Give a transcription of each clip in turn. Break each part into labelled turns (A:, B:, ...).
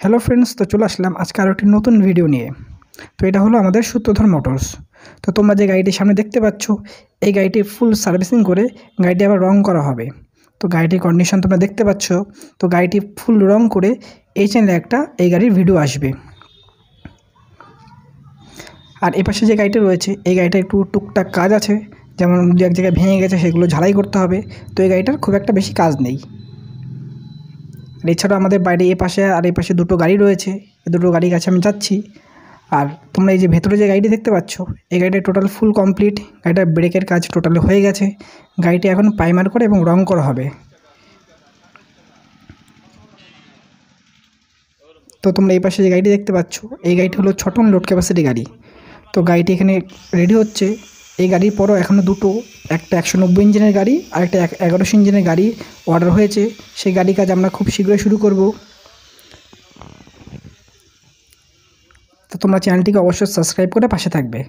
A: Hello friends, তো চলে আসলাম আজকে আরও একটি নতুন ভিডিও নিয়ে। তো এটা হলো আমাদের সূত্রধর মোটরস। তো তোমরা যে গাড়িটি সামনে দেখতে পাচ্ছ, এই গাড়িটি ফুল সার্ভিসিং করে গাড়িটি আবার রং করা হবে। তো গাড়িটির কন্ডিশন তোমরা দেখতে পাচ্ছ, তো গাড়িটি ফুল রং করে এই চ্যানেলে একটা এই গাড়ির ভিডিও আসবে। আর এপাশে যে গাড়িটা রয়েছে, এই গাড়িটা একটু টুকটাক কাজ আছে। যেমন দু এক জায়গায় ভেঙে গেছে, সেগুলো ঝালাই করতে হবে। তো এই গাড়িটার খুব একটা বেশি কাজ নেই। আর এছাড়াও আমাদের বাইরে এ পাশে আর এই পাশে দুটো গাড়ি রয়েছে। দুটো গাড়ির কাছে আমি যাচ্ছি। আর তোমরা এই যে ভেতরে যে গাড়িটি দেখতে পাচ্ছ, এই গাড়িটা টোটাল ফুল কমপ্লিট গাড়িটার ব্রেকের কাজ টোটালি হয়ে গেছে। গাড়িটি এখন প্রাইমার করে এবং রং করা হবে। তো তোমরা এই পাশে যে গাড়িটি দেখতে পাচ্ছ, এই গাড়িটি হলো ছটন লোড ক্যাপাসিটি গাড়ি। তো গাড়িটি এখানে রেডি হচ্ছে। এই গাড়ির পরও এখনও দুটো, একটা একশো নব্বই ইঞ্জিনের গাড়ি, আর একটা এগারোশো ইঞ্জিনের গাড়ি অর্ডার হয়েছে। সেই গাড়ি কাজ আমরা খুব শীঘ্রই শুরু করব। তো তোমরা চ্যানেলটিকে অবশ্যই সাবস্ক্রাইব করে পাশে থাকবে।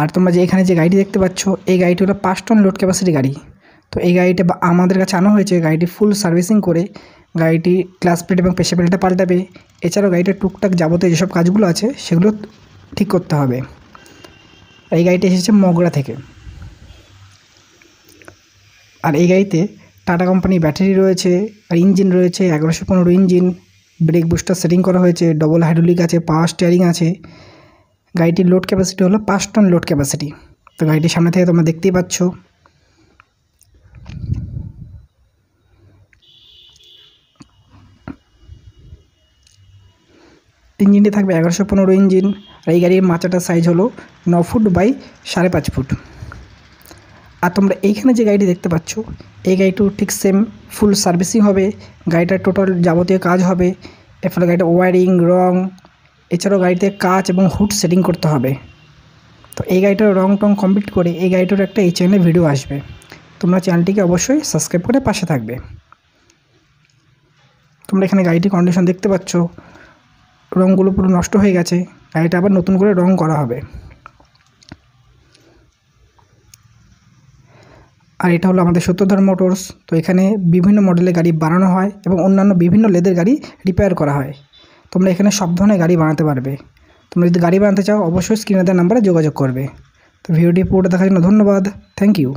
A: আর তোমরা যে এখানে যে গাড়িটি দেখতে পাচ্ছ, এই গাড়িটি হলো পাঁচ টন লোড ক্যাপাসিটি গাড়ি। তো এই গাড়িটা আমাদের কাছে আনা হয়েছে, গাড়িটি ফুল সার্ভিসিং করে, গাড়িটি ক্লাস প্লেট এবং প্রেশার প্লেটটা পাল্টাবে। এছাড়াও গাড়িটার টুকটাক যাবতীয় যেসব কাজগুলো আছে, সেগুলো ঠিক করতে হবে। এই গাড়িটি এসেছে মগরা থেকে। আর এই গাড়িতে টাটা কোম্পানির ব্যাটারি রয়েছে, আর ইঞ্জিন রয়েছে, এগারোশো পনেরো ইঞ্জিন, ব্রেক বুস্টার সেটিং করা হয়েছে ডবল হাইড্রোলিক আছে পাওয়ার স্টিয়ারিং আছে। গাড়িটির লোড ক্যাপাসিটি হলো পাঁচ টন লোড ক্যাপাসিটি তো গাড়িটির সামনে থেকে তোমরা দেখতেই পাচ্ছ। ইঞ্জিনটি থাকবে এগারোশো পনেরো ইঞ্জিন। আর এই গাড়ির মাচাটার সাইজ হলো ন ফুট বাই সাড়ে পাঁচ ফুট। আর তোমরা এইখানে যে গাড়িটি দেখতে পাচ্ছ, এই গাড়িটিও ঠিক সেম ফুল সার্ভিসিং হবে। গাড়িটার টোটাল যাবতীয় কাজ হবে। এর ফলে গাড়িটা ওয়ারিং রং, এছাড়াও গাড়িতে কাজ এবং হুড সেটিং করতে হবে। তো এই গাড়িটার রং টং কমপ্লিট করে এই গাড়িটার একটা এই চ্যানেলে ভিডিও আসবে। তোমরা চ্যানেলটিকে অবশ্যই সাবস্ক্রাইব করে পাশে থাকবে। তোমরা এখানে গাড়িটির কন্ডিশন দেখতে পাচ্ছ। রঙগুলো পুরো নষ্ট হয়ে গেছে গাড়িটা আবার নতুন করে রং করা হবে। আর এটা হলো আমাদের সত্যধর মোটরস। তো এখানে বিভিন্ন মডেলের গাড়ি বানানো হয় এবং অন্যান্য বিভিন্ন লেদের গাড়ি রিপেয়ার করা হয়। তোমরা এখানে সব ধরনের গাড়ি বানাতে পারবে। তোমরা যদি গাড়ি বানাতে চাও, অবশ্যই স্ক্রিনে দেওয়ার নাম্বারে যোগাযোগ করবে। তো ভিডিওটি পুরোটা দেখার জন্য ধন্যবাদ। Thank you